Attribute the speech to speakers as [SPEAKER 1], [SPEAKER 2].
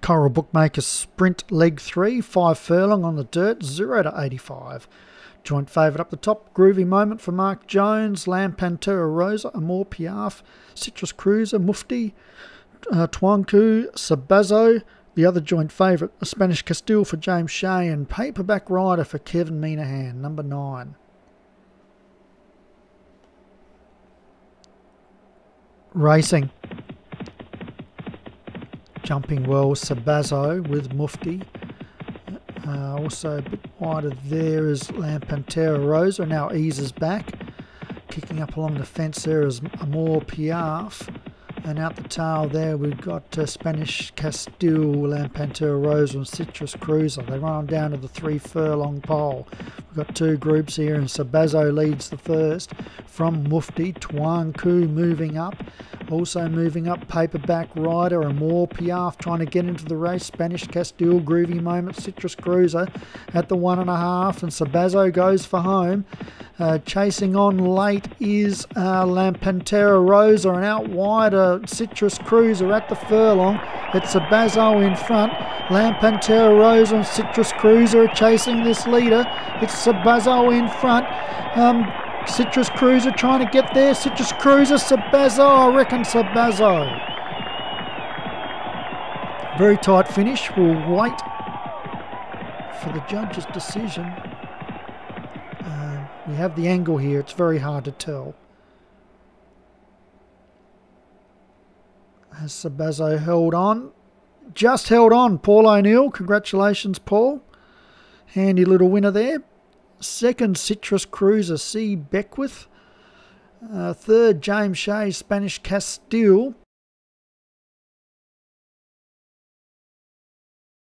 [SPEAKER 1] Coral Bookmaker Sprint Leg 3, 5 furlong on the dirt, 0 to 85. Joint favourite up the top, Groovy Moment for Mark Jones, Lampantera Rosa, Amor Piaf, Citrus Cruiser, Mufti, uh, Tuanku, Sabazo, the other joint favourite, the Spanish Castile for James Shea, and Paperback Rider for Kevin Minahan, number 9. Racing. Jumping well, Sabazo with Mufti. Uh, also a bit wider there is Lampantera Rosa, now eases back. Kicking up along the fence there is Amor Piaf. And out the tail there we've got uh, Spanish Castile, Lampantera Rosa and Citrus Cruiser. They run on down to the three furlong pole. We've got two groups here and Sabazo leads the first from Mufti. Tuanku moving up. Also moving up, Paperback Rider and more Piaf trying to get into the race. Spanish Castile, Groovy Moment, Citrus Cruiser at the one and a half, and Sabazo goes for home. Uh, chasing on late is uh, Lampantera Rosa, and out wider Citrus Cruiser at the furlong. It's Sabazo in front. Lampantera Rosa and Citrus Cruiser are chasing this leader. It's Sabazo in front. Um, Citrus Cruiser trying to get there. Citrus Cruiser, Sabazo, I reckon Sabazo. Very tight finish. We'll wait for the judge's decision. Uh, we have the angle here. It's very hard to tell. Has Sabazo held on? Just held on, Paul O'Neill. Congratulations, Paul. Handy little winner there. Second, Citrus Cruiser C. Beckwith. Uh, third, James Shea, Spanish Castile.